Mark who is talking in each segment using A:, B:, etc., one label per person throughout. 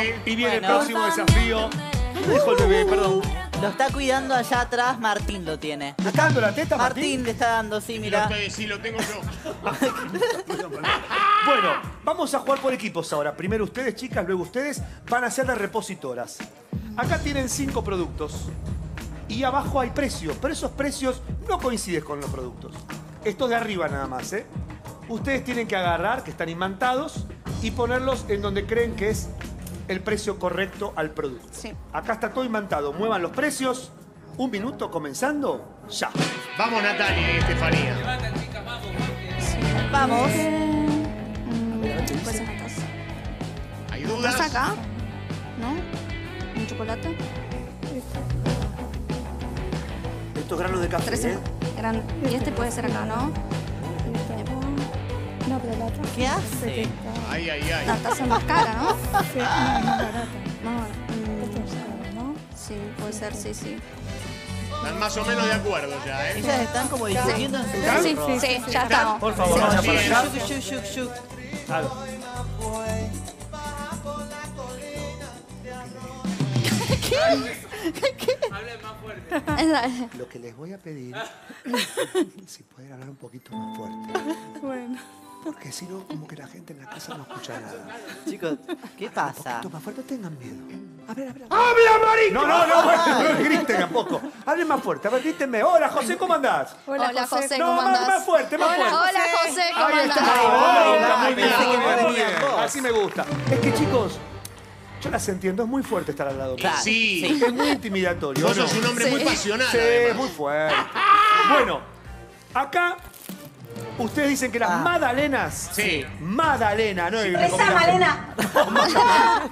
A: Y viene el
B: Bueno.
A: próximo desafío. ¿Dónde dejó el bebé? Perdón.
B: Lo está cuidando allá atrás, Martín lo tiene.
A: ¿Le está dando la teta,
B: Martín
A: Martín?
B: le está dando, sí, mira.
C: sí, lo tengo yo.
A: Bueno, vamos a jugar por equipos ahora. Primero ustedes, chicas, luego ustedes. Van a ser las repositoras. Acá tienen cinco productos. Y abajo hay precios, pero esos precios no coinciden con los productos. Estos de arriba nada más, ¿eh? Ustedes tienen que agarrar, que están imantados, y ponerlos en donde creen que es el precio correcto al producto.
D: Sí.
A: Acá está todo imantado. Muevan los precios. Un minuto comenzando. Ya.
C: Vamos, Natalia y Estefanía.
B: Vamos.
D: Pues.
C: ¿Hay
D: ¿Taza
C: dudas?
D: acá? ¿No? ¿Un chocolate?
A: Estos granos de café,
D: Tres
A: ¿eh?
D: gran- Y este puede ser acá, ¿no?
E: No, pero la otra.
B: ¿Qué hace?
C: Ay, ay, ay.
D: La taza más cara, ¿no?
E: Sí, no, más barata.
D: Más Mm,
E: ¿no?
D: Sí, puede ser, sí, sí.
C: Están más o menos de acuerdo ya, ¿eh?
B: Ellas están como discutiendo en su
D: Sí,
B: carro.
D: sí, ya estamos.
A: Por favor, vaya para allá.
B: Shuk, shuk, shuk, shuk.
A: Claro.
D: Es la-
A: Lo que les voy a pedir, si pueden hablar un poquito más fuerte.
E: Bueno.
A: Porque si no, como que la gente en la casa no escucha nada.
B: Chicos, ¿qué
A: Un
B: pasa?
A: poquito más fuerte, tengan miedo. A ver, a ver. ¡Habla, marica! No, no, no, bueno, no griten tampoco. Hablen más fuerte. A ver, grítenme. Hola, José, ¿cómo andás?
D: Hola, José,
A: No,
D: ¿cómo
A: más,
D: andás?
A: más fuerte, más fuerte.
D: Hola, José, ¿cómo
A: Ahí
D: andás?
A: está.
B: Ay,
A: Hola, muy bien,
B: pensé
A: muy
B: que
A: bien, muy
B: tenían
A: bien.
B: voz.
A: Así me gusta. Es que, chicos, yo las entiendo. Es muy fuerte estar al lado.
B: Claro,
C: Sí.
A: Es muy intimidatorio.
C: Vos
A: ¿no?
C: sos un hombre
D: Sí.
C: muy pasional.
A: Sí,
C: además.
A: muy fuerte. Bueno, acá ustedes dicen que las
B: Ah.
A: magdalenas.
C: Sí.
A: Magdalena, no es
F: Esa Malena.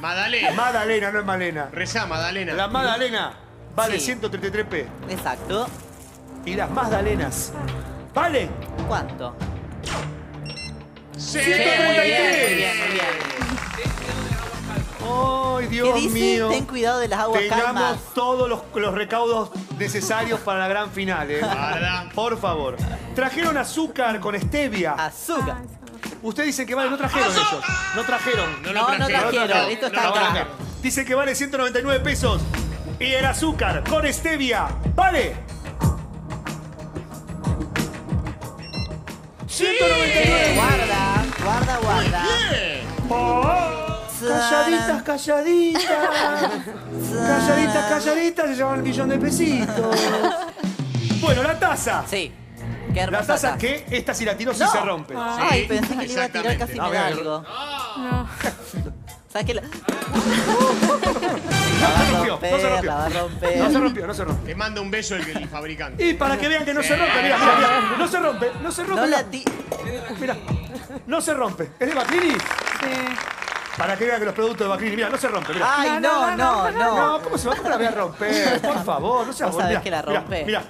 C: Madalena.
A: Magdalena, no es Malena.
C: Rezá, Madalena.
A: La magdalena vale
B: Sí.
A: 133p.
B: Exacto.
A: Y las magdalenas valen
B: ¿Cuánto?
C: Sí.
B: Muy bien, muy bien, muy bien.
A: ¡Ay,
B: ¿Qué
A: Dios
B: dice?
A: mío!
B: Ten cuidado de las aguas calmas.
A: Tengamos todos los, los recaudos necesarios para la gran final, ¿eh? Por favor. Trajeron azúcar con stevia.
B: Azúcar.
A: Ustedes dicen que vale, no trajeron ellos. No trajeron.
C: No
B: No, no
C: trajeron.
B: trajeron. Esto está
C: no,
B: acá.
C: no, no.
A: Dice que vale 199 pesos. Y el azúcar con stevia vale. Calladitas, calladitas. Calladitas, calladitas, se llaman el millón de pesitos. Bueno, la taza.
B: Sí. Qué
A: La
B: hermosa
A: taza que esta si la tiró si se rompe.
B: Ay,
C: Sí,
B: pensé que le iba a tirar casi me da algo.
E: No.
B: ¿Sabes qué? La...
A: No se rompió, no se rompió. No se rompió, no se rompió.
C: Te manda un beso el, el fabricante.
A: Y para que vean que no se rompe, mira, mira, mira. No se rompe, no se rompe.
B: No
A: mira.
B: la ti...
A: Mira, no se rompe. ¿Es de Baclini?
E: Sí.
A: Para que vean que los productos de Baclini, mira, no se rompe, mira.
B: Ay, no, no, no.
A: No, ¿cómo se va? ¿Cómo la voy a romper? Por favor, no seas
B: ¿Vos sabés
A: mira,
B: que la rompe?
A: Mira,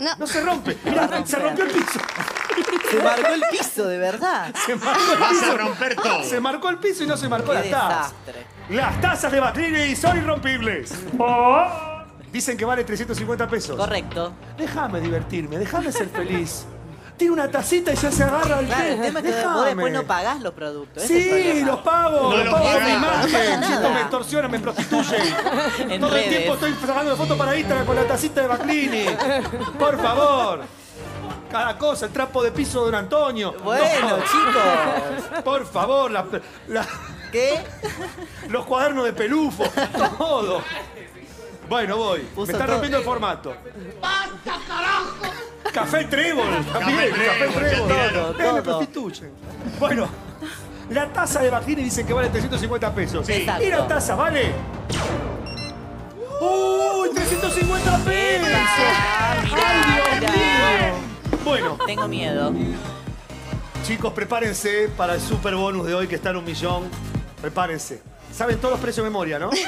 D: No.
A: no se rompe. Mira, se rompió el piso.
B: Se marcó el piso, de verdad.
A: Se marcó el
C: Vas
A: piso.
C: a romper todo.
A: Se marcó el piso y no se marcó
B: Qué
A: la taza.
B: desastre.
A: Las tazas de Baclini son irrompibles. Dicen que vale 350 pesos.
B: Correcto.
A: Déjame divertirme, déjame ser feliz. Tiene una tacita y ya se agarra el
B: Claro, el tema es que vos después no pagás los productos. ese es el
A: Sí,
B: problema.
A: los pago,
C: No
A: los
C: los
A: pago con mi.
B: No
A: imagen.
B: nada.
A: Chicos, me extorsionan, me prostituyen.
B: En
A: Todo el
B: redes.
A: tiempo estoy sacando fotos para Instagram con la tacita de Baclini. Por favor. Cada cosa, el trapo de piso de don Antonio.
B: Bueno,
A: No,
B: chicos.
A: Por favor, la- la-
B: ¿Qué?
A: los cuadernos de pelufo, todo. Bueno, voy.
B: Puso
A: Me está
B: todo.
A: rompiendo el formato. ¡Basta, carajo! Café Trébol, también.
C: Café Trébol,
A: me
B: Todo.
A: prostituyen. Bueno, la taza de Baclini dicen que vale 350 pesos.
C: Sí.
A: ¿Y la taza vale? ¡Uy! ¡350 pesos! ¡Ay, Dios mío! Bueno,
B: Tengo miedo.
A: chicos, prepárense para el super bonus de hoy que está en un millón. Prepárense. Saben todos los precios de memoria, ¿no?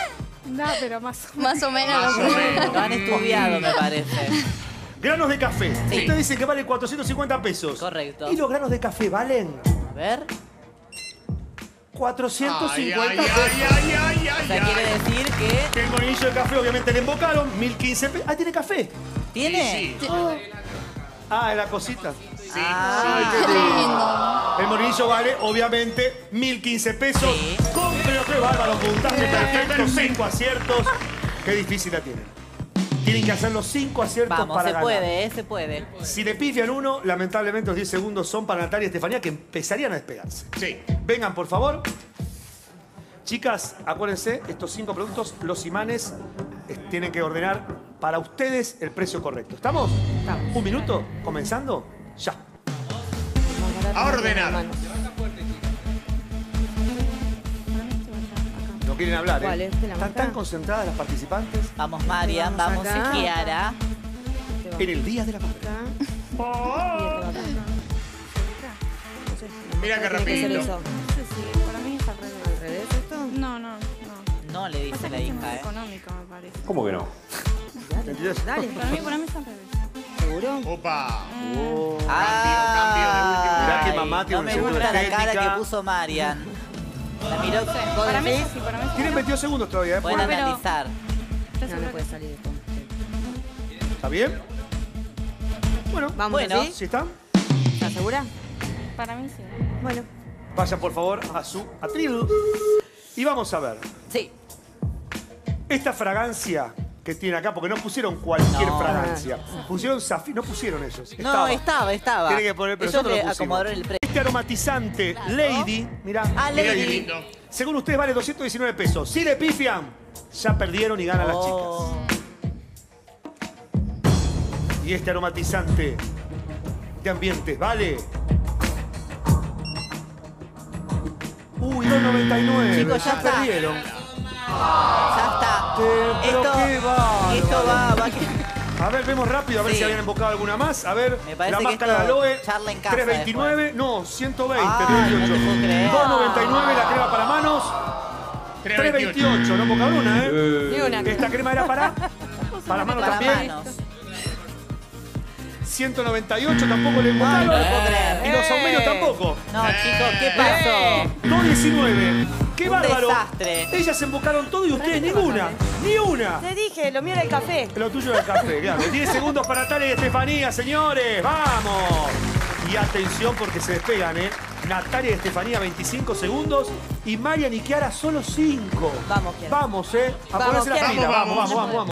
E: No, pero más o
D: Más o menos.
C: Más o menos.
B: Lo han estudiado, me parece.
A: Granos de café.
B: Sí.
A: Ustedes dicen que vale 450 pesos.
B: Correcto.
A: ¿Y los granos de café valen?
B: A ver.
A: 450
C: Ay, ay,
A: pesos.
C: ay, ay, ay,
B: O
C: ay,
B: sea, quiere decir que...
A: Que el molinillo de café obviamente le invocaron. 1015 pesos. Ah, tiene café.
B: ¿Tiene?
C: Sí, sí.
A: Ah, la cosita.
C: Sí,
B: Ah.
D: Qué lindo.
A: El molinillo vale obviamente 1015 pesos.
B: Sí.
A: Compre lo que Qué bárbaro, puntaje perfecto,
C: perfecto.
A: cinco aciertos. Qué difícil la tienen. Tienen que hacer los cinco aciertos
B: Vamos,
A: para
B: se
A: ganar.
B: puede, ¿eh? Se puede.
A: Si le pifian uno, lamentablemente los 10 segundos son para Natalia y Estefanía que empezarían a despegarse.
C: Sí.
A: Vengan, por favor. Chicas, acuérdense, estos cinco productos, los imanes eh, tienen que ordenar para ustedes el precio correcto. ¿Estamos?
F: Estamos.
A: ¿Un minuto? ¿Comenzando? Ya.
C: A ordenar.
A: Quieren hablar,
F: ¿Cuál
A: ¿eh?
F: es? ¿De la
A: Están tan concentradas las participantes
B: Vamos, Marian,
F: Vamos
B: vamos,
F: acá.
B: Kiara.
A: En el Día de la Madre.
F: acá. Y la
C: Mira qué rapidito.
E: No sé si para mí es al revés.
F: ¿Al revés esto?
E: No, no, no.
B: No, le dice
E: Pasa
B: la
E: que es
B: hija,
E: más
B: ¿eh?
E: económico, me parece.
G: ¿Cómo que no?
F: Dale,
A: 22.
F: dale.
E: Para mí, para mí es al revés.
F: ¿Seguro?
C: Opa.
A: Oh.
B: Ah,
A: Mirá que mamá tiene
B: no
A: un
B: me
A: centro de
B: gusta la cara que puso Marian. La miró
F: ¿Vos
E: Para mí
F: decís?
E: para
A: Tienen 22 segundos todavía, ¿eh?
B: Pueden
E: pero-
B: analizar.
E: ¿Estás
F: No,
E: segura
F: puede salir esto.
A: ¿Está bien? Bueno,
F: Vamos,
B: Bueno.
F: ¿sí?
A: ¿sí están?
F: ¿Estás segura?
E: Para mí sí.
F: Bueno.
A: Vayan por favor a su atril. Y vamos a ver.
B: Sí.
A: Esta fragancia que tiene acá, porque no pusieron cualquier
B: No.
A: fragancia. Pusieron zafiro, no pusieron ellos.
B: No, estaba, estaba.
A: Tiene que poner, pero
B: Ellos
A: nosotros
B: le
A: lo pusimos.
B: acomodaron el
A: Este aromatizante Lady, mirá,
B: Ah,
C: Mira qué lindo.
A: según ustedes vale 219 pesos. Si le pifian, ya perdieron y ganan las
B: Oh.
A: chicas. Y este aromatizante de ambientes, ¿vale? Uy, 2.99.
B: Chicos, ya está.
A: perdieron.
B: Ya está.
A: Pero
B: esto,
A: qué bárbaro.
B: esto va, va que-
A: A ver, vemos rápido, a ver
B: Sí.
A: si habían invocado alguna más. A ver,
B: Me parece
A: la
B: que
A: máscara de
B: esto
A: aloe,
B: charla en casa
A: 329, no, 120,
B: Ay, no te
A: 328.
B: puedo creer.
A: 299 la crema para manos,
C: 328.
A: 328, no poca una, ¿eh?
F: Ni una.
A: Esta crema era para para manos
B: para
A: también.
B: manos.
A: 198 tampoco le
B: no puedo creer.
A: Y los aumerios
F: Eh.
A: tampoco.
B: No, chicos, ¿qué pasó?
A: 219. ¡Qué
B: Un
A: bárbaro!
B: desastre.
A: Ellas invocaron todo y ustedes ninguna. Ni una.
F: Te dije, lo mío era el café.
A: Lo tuyo del café, claro. 10 segundos para Natalia y Estefanía, señores. ¡Vamos! Y atención porque se despegan, ¿eh? Natalia y Estefanía, 25 segundos. Y Marian y Kiara, solo 5.
F: Vamos, Kiara.
A: Vamos, ¿eh? A
F: Vamos,
A: ponerse la
F: Kiara.
A: pila. Vamos,
C: vamos.
A: vamos. vamos.